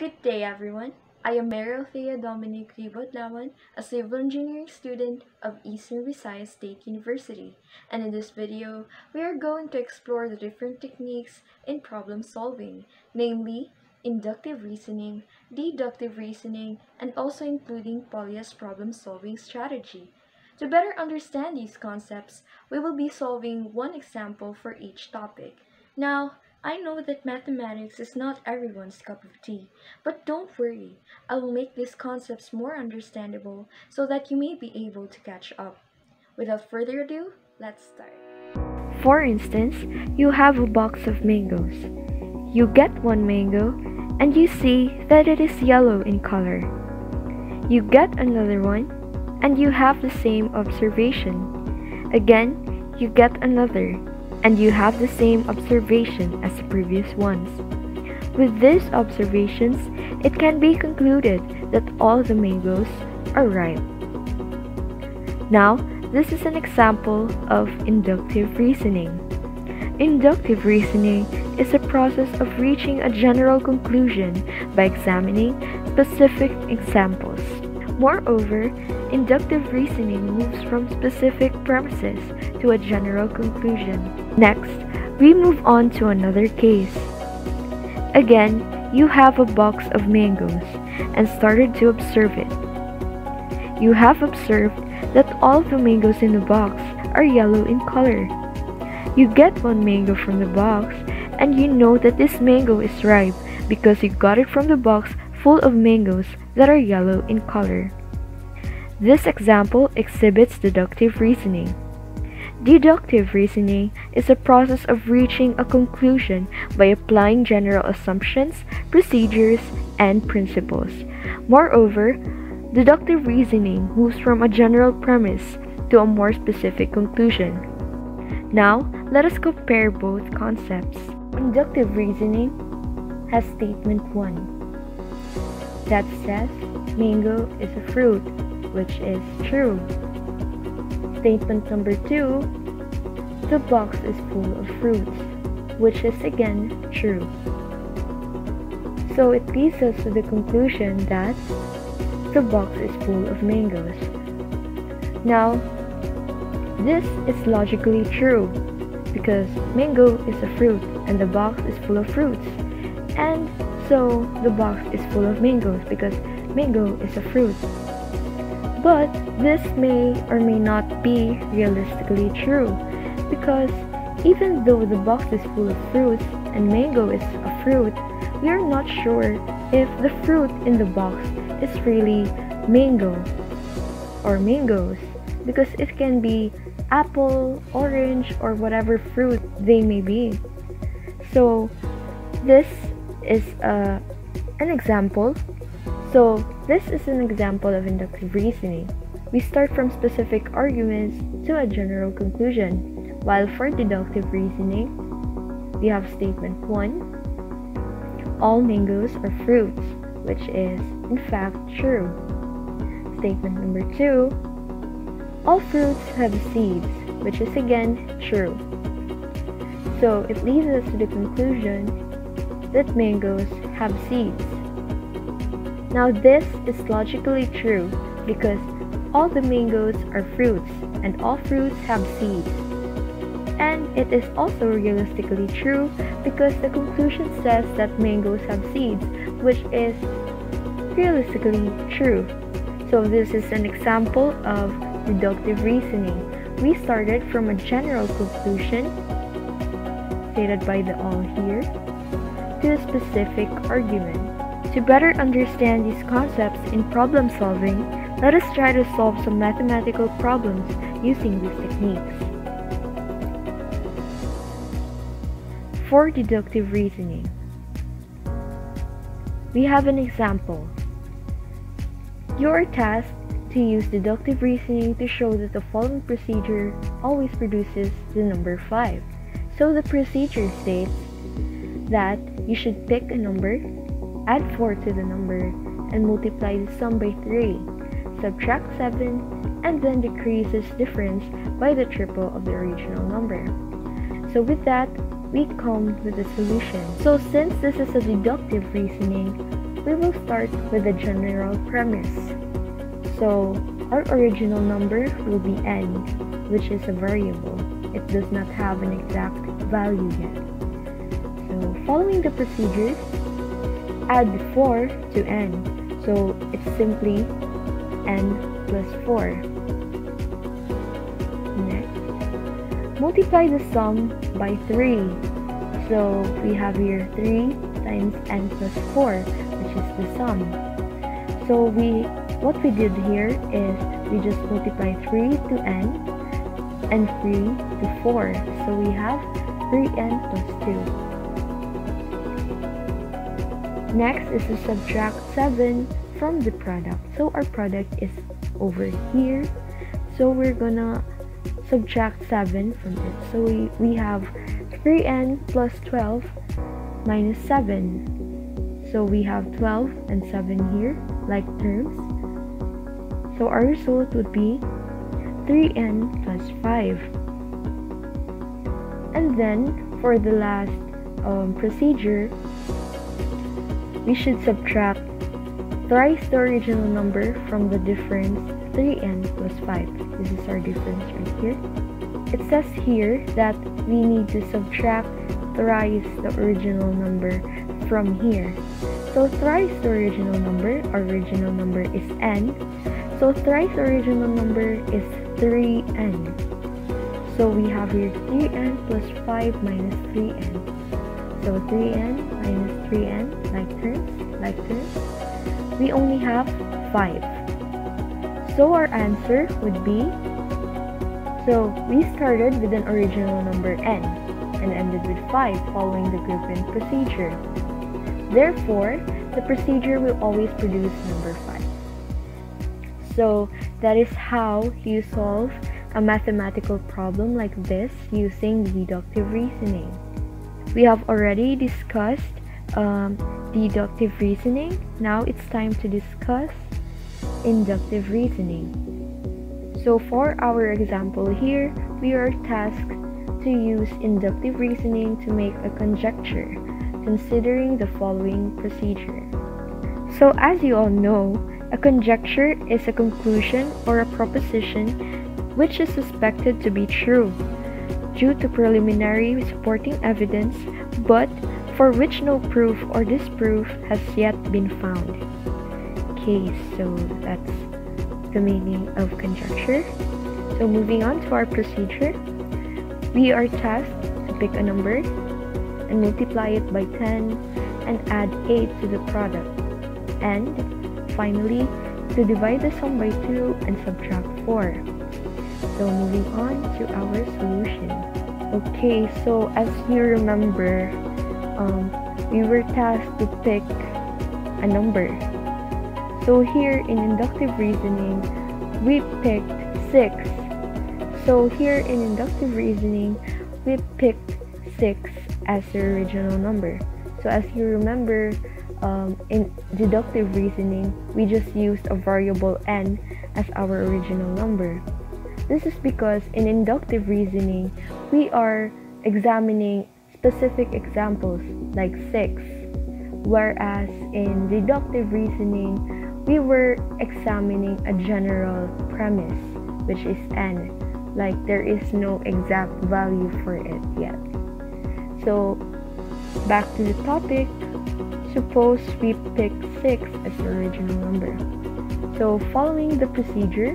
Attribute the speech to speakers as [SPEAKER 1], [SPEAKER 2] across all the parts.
[SPEAKER 1] Good day, everyone. I am Mary Althea Dominique Ribot Adlawan, a civil engineering student of Eastern Visayas State University. And in this video, we are going to explore the different techniques in problem solving, namely inductive reasoning, deductive reasoning, and also including Polya's problem solving strategy. To better understand these concepts, we will be solving one example for each topic. Now, I know that mathematics is not everyone's cup of tea, but don't worry, I will make these concepts more understandable so that you may be able to catch up. Without further ado, let's start.
[SPEAKER 2] For instance, you have a box of mangoes. You get one mango and you see that it is yellow in color. You get another one and you have the same observation. Again, you get another and you have the same observation as the previous ones. With these observations, it can be concluded that all the mangoes are ripe. Now, this is an example of inductive reasoning. Inductive reasoning is a process of reaching a general conclusion by examining specific examples. Moreover, inductive reasoning moves from specific premises to a general conclusion. Next, we move on to another case. Again, you have a box of mangoes and started to observe it. You have observed that all the mangoes in the box are yellow in color. You get one mango from the box and you know that this mango is ripe because you got it from the box full of mangoes that are yellow in color. This example exhibits deductive reasoning. Deductive reasoning is a process of reaching a conclusion by applying general assumptions, procedures, and principles. Moreover, deductive reasoning moves from a general premise to a more specific conclusion. Now, let us compare both concepts. Inductive reasoning has statement 1 that says mango is a fruit, which is true. Statement number 2 the box is full of fruits, which is again true. So it leads us to the conclusion that the box is full of mangoes. Now, this is logically true because mango is a fruit and the box is full of fruits. And so the box is full of mangoes because mango is a fruit. But this may or may not be realistically true because even though the box is full of fruits and mango is a fruit, we are not sure if the fruit in the box is really mango or mangoes because it can be apple, orange, or whatever fruit they may be. So, this is uh, an example. So this is an example of inductive reasoning. We start from specific arguments to a general conclusion, while for deductive reasoning, we have statement 1. All mangoes are fruits, which is in fact true. Statement number 2. All fruits have seeds, which is again true. So it leads us to the conclusion that mangoes have seeds. Now this is logically true because all the mangoes are fruits and all fruits have seeds. And it is also realistically true because the conclusion says that mangoes have seeds, which is realistically true. So this is an example of deductive reasoning. We started from a general conclusion stated by the all here to a specific argument. To better understand these concepts in problem solving, let us try to solve some mathematical problems using these techniques. For deductive reasoning, we have an example. You are tasked to use deductive reasoning to show that the following procedure always produces the number 5. So the procedure states that you should pick a number, add 4 to the number, and multiply the sum by 3, subtract 7, and then decrease this difference by the triple of the original number. So with that, we come with a solution. So since this is a deductive reasoning, we will start with the general premise. So, our original number will be n, which is a variable. It does not have an exact value yet. Following the procedures, add 4 to n. So, it's simply n plus 4. Next, multiply the sum by 3. So, we have here 3 times n plus 4 which is the sum. So we what we did here is we just multiply 3 to n and 3 to 4. So we have 3n plus 2. Next is to subtract 7 from the product. So our product is over here. So we're gonna subtract 7 from it. So we, we have 3n plus 12 minus 7. So we have 12 and 7 here, like terms. So our result would be 3n plus 5. And then, for the last um, procedure, we should subtract thrice the original number from the difference 3n plus 5. This is our difference right here. It says here that we need to subtract thrice the original number from here. So thrice the original number, our original number is n. So thrice original number is 3n. So we have here 3n plus 5 minus 3n. So 3n minus 3n, like this, like this. We only have 5. So our answer would be, so we started with an original number n and ended with 5 following the grouping procedure. Therefore, the procedure will always produce number 5. So that is how you solve a mathematical problem like this using deductive reasoning. We have already discussed um, deductive reasoning. Now it's time to discuss inductive reasoning. So for our example here, we are tasked to use inductive reasoning to make a conjecture considering the following procedure. So, as you all know, a conjecture is a conclusion or a proposition which is suspected to be true due to preliminary supporting evidence but for which no proof or disproof has yet been found. Okay, so that's the meaning of conjecture. So moving on to our procedure, we are tasked to pick a number and multiply it by 10 and add 8 to the product. And finally, to divide the sum by 2 and subtract 4. So moving on to our solution. Okay, so as you remember, um, we were tasked to pick a number. So here in inductive reasoning, we picked 6. So here in inductive reasoning, we picked 6 as the original number. So as you remember, um, in deductive reasoning, we just used a variable n as our original number. This is because in inductive reasoning, we are examining specific examples like 6, whereas in deductive reasoning, we were examining a general premise, which is n, like there is no exact value for it yet. So, back to the topic. Suppose we pick 6 as the original number. So, following the procedure,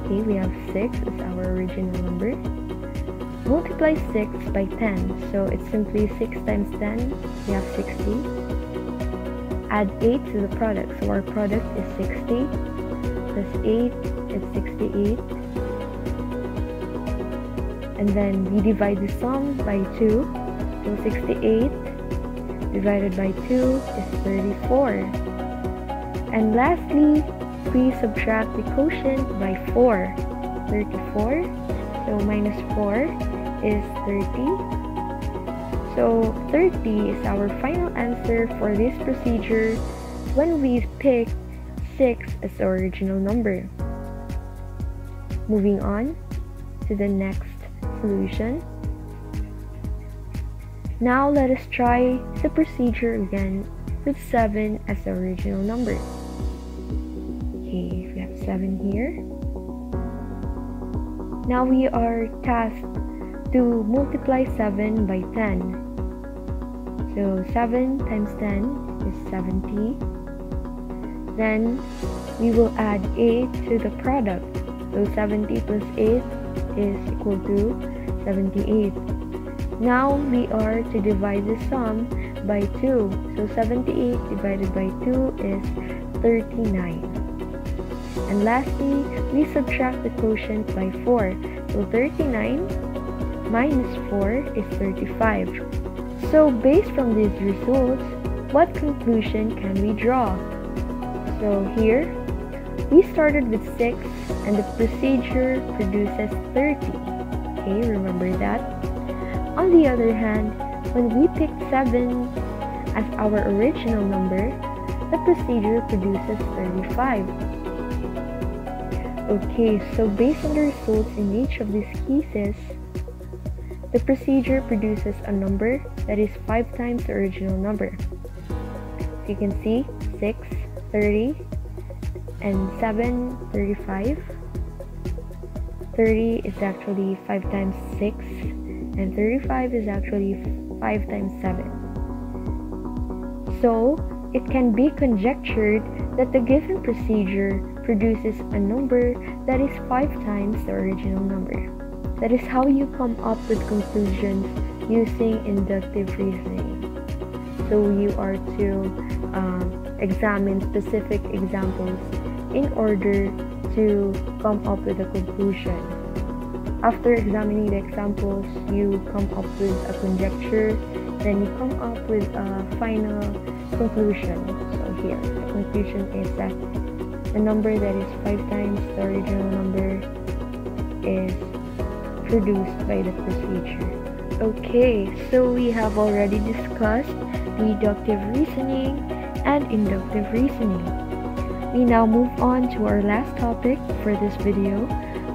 [SPEAKER 2] okay, we have 6 as our original number. Multiply 6 by 10. So, it's simply 6 times 10, we have 60. Add 8 to the product. So, our product is 60 plus 8 is 68 and then we divide the sum by 2 so 68 divided by 2 is 34 and lastly we subtract the quotient by 4 34 so minus 4 is 30 so 30 is our final answer for this procedure when we pick 6 as the original number moving on to the next solution. Now let us try the procedure again with 7 as the original number. Okay, we have 7 here. Now we are tasked to multiply 7 by 10. So 7 times 10 is 70. Then we will add 8 to the product. So 70 plus 8 is equal to 78. Now we are to divide the sum by 2. So 78 divided by 2 is 39. And lastly, we subtract the quotient by 4. So 39 minus 4 is 35. So based from these results, what conclusion can we draw? So here, we started with 6 and the procedure produces 30. Okay, remember that? On the other hand, when we picked 7 as our original number, the procedure produces 35. Okay, so based on the results in each of these cases, the procedure produces a number that is 5 times the original number. So you can see 6, 30, and 7, 35. 30 is actually 5 times 6, and 35 is actually 5 times 7. So, it can be conjectured that the given procedure produces a number that is 5 times the original number. That is how you come up with conclusions using inductive reasoning. So you are to um, examine specific examples in order to come up with a conclusion. After examining the examples, you come up with a conjecture, then you come up with a final conclusion. So here, the conclusion is that the number that is 5 times the original number is produced by the procedure. Okay, so we have already discussed deductive reasoning and inductive reasoning. We now move on to our last topic for this video,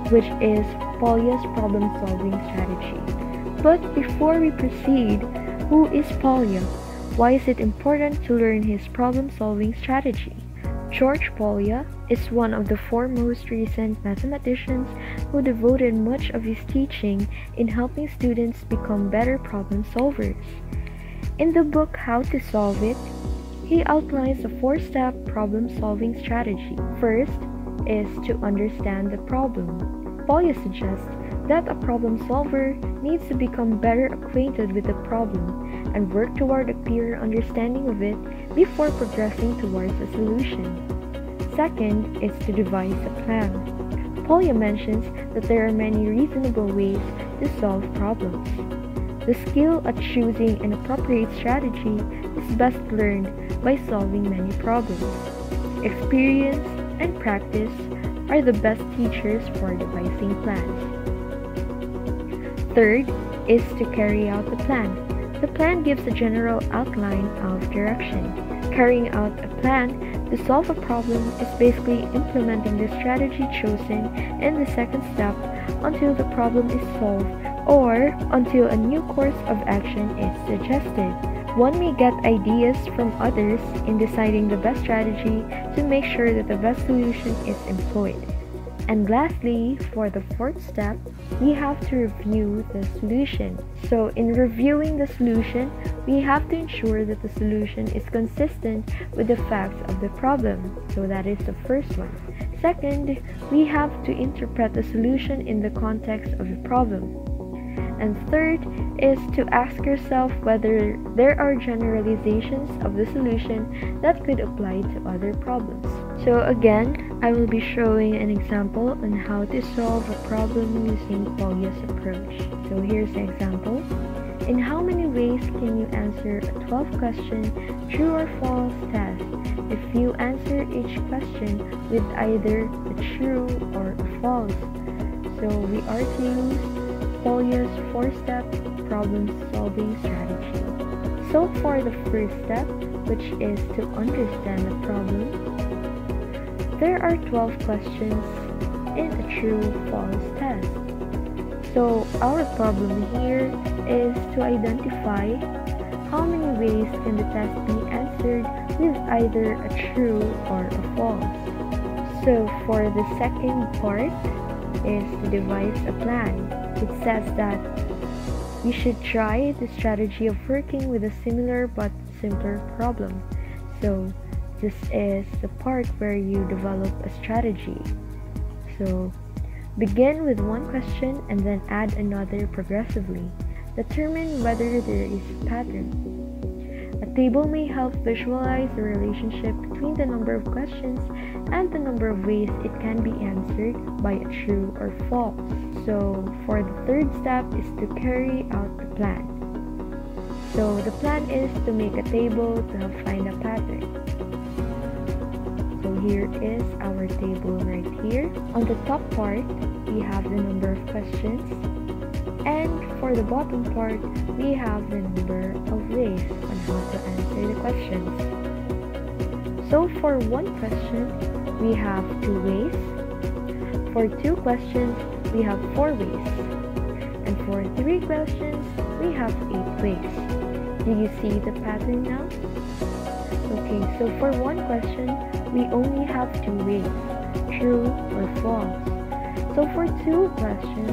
[SPEAKER 2] which is Polya's problem-solving strategy. But before we proceed, who is Polya? Why is it important to learn his problem-solving strategy? George Polya is one of the foremost recent mathematicians who devoted much of his teaching in helping students become better problem solvers. In the book How to Solve It, he outlines a four step problem solving strategy. First is to understand the problem. Polya suggests that a problem solver needs to become better acquainted with the problem and work toward a clearer understanding of it before progressing towards a solution. Second is to devise a plan. Polya mentions that there are many reasonable ways to solve problems. The skill at choosing an appropriate strategy is best learned by solving many problems. Experience and practice are the best teachers for devising plans. Third is to carry out the plan. The plan gives a general outline of direction. Carrying out a plan to solve a problem is basically implementing the strategy chosen in the second step until the problem is solved or until a new course of action is suggested. One may get ideas from others in deciding the best strategy to make sure that the best solution is employed. And lastly, for the fourth step, we have to review the solution. So in reviewing the solution, we have to ensure that the solution is consistent with the facts of the problem. So that is the first one. Second, we have to interpret the solution in the context of the problem. And third is to ask yourself whether there are generalizations of the solution that could apply to other problems. So again, I will be showing an example on how to solve a problem using Polya's approach. So here's the example. In how many ways can you answer a 12 question true or false test if you answer each question with either a true or a false? So we are to use Polya's four-step problem-solving strategy. So for the first step, which is to understand the problem, there are 12 questions in a true-false test. So our problem here is to identify how many ways can the test be answered with either a true or a false. So for the second part is to devise a plan. It says that you should try the strategy of working with a similar but simpler problem. So this is the part where you develop a strategy. So begin with one question and then add another progressively. Determine whether there is a pattern. A table may help visualize the relationship between the number of questions and the number of ways it can be answered by a true or false. So for the third step is to carry out the plan. So the plan is to make a table to find a pattern. Here is our table right here. On the top part, we have the number of questions and for the bottom part, we have the number of ways on how to answer the questions. So for one question, we have two ways. For two questions, we have four ways. And for three questions, we have eight ways. Do you see the pattern now? Okay, so for one question, we only have two ways, true or false. So for two questions,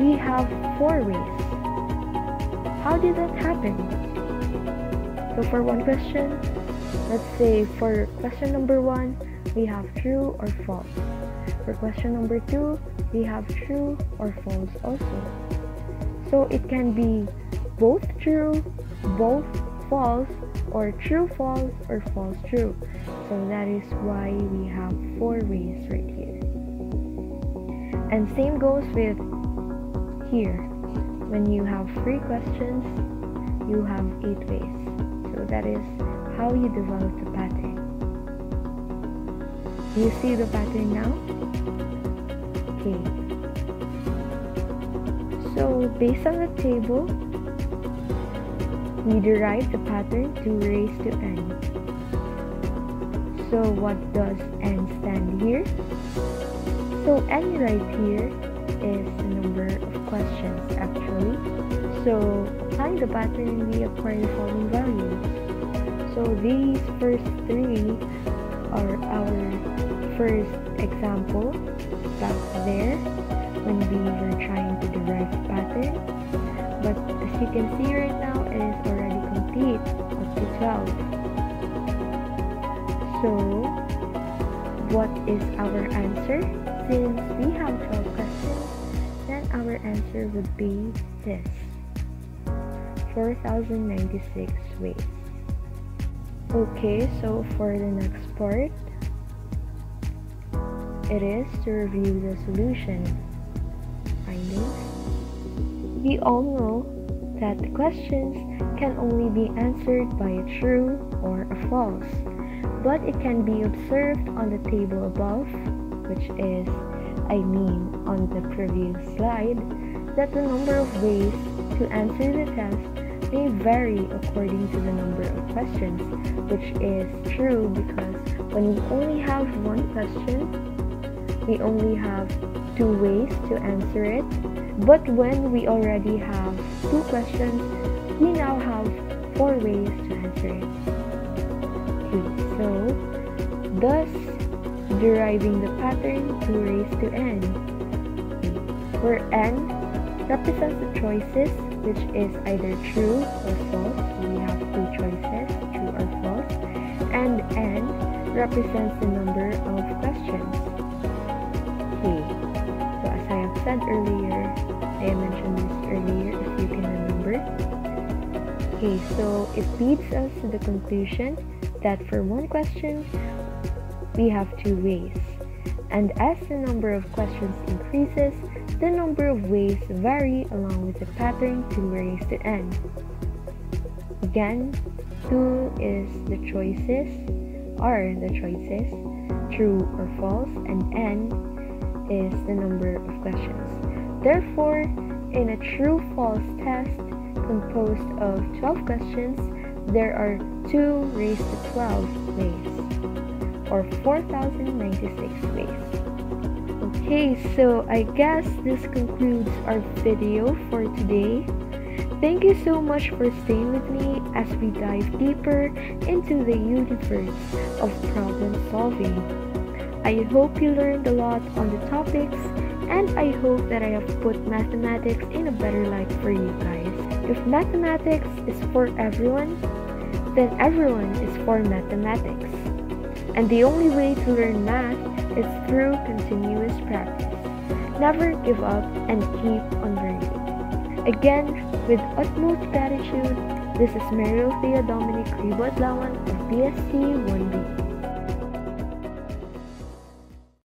[SPEAKER 2] we have four ways. How did that happen? So for one question, let's say for question number one, we have true or false. For question number two, we have true or false also. So it can be both true, both false, or true false or false true. So that is why we have four ways right here. And same goes with here. When you have three questions, you have eight ways. So that is how you develop the pattern. You see the pattern now? Okay. So based on the table, we derive the pattern to raise to n. So what does n stand here? So n right here is the number of questions actually. So applying the pattern, we acquire the following values. So these first three are our first example back there when we were trying to derive pattern. But as you can see right now, it is 12. So what is our answer? Since we have 12 questions, then our answer would be this. 4096 ways. Okay, so for the next part, it is to review the solution findings. We all know that the questions can only be answered by a true or a false, but it can be observed on the table above, which is, I mean, on the previous slide, that the number of ways to answer the test may vary according to the number of questions, which is true because when we only have one question, we only have two ways to answer it. But when we already have two questions, we now have four ways to answer it. Okay, so thus deriving the pattern to raise to n. Where n represents the choices which is either true or false. We have two choices, true or false. And n represents the number of questions. Okay, so as I have said earlier, I mentioned this earlier if you can remember. Okay, so it leads us to the conclusion that for one question, we have two ways. And as the number of questions increases, the number of ways vary along with the pattern to raise to n. Again, 2 is the choices, are the choices, true or false, and n is the number of questions. Therefore, in a true-false test composed of 12 questions, there are 2 raised to 12 ways, or 4096 ways. Okay, so I guess this concludes our video for today. Thank you so much for staying with me as we dive deeper into the universe of problem solving. I hope you learned a lot on the topics and I hope that I have put mathematics in a better light for you guys. If mathematics is for everyone, then everyone is for mathematics. And the only way to learn math is through continuous practice. Never give up and keep on learning. Again, with utmost gratitude, this is Mary Althea Dominique Ribot Adlawan of BSC 1B.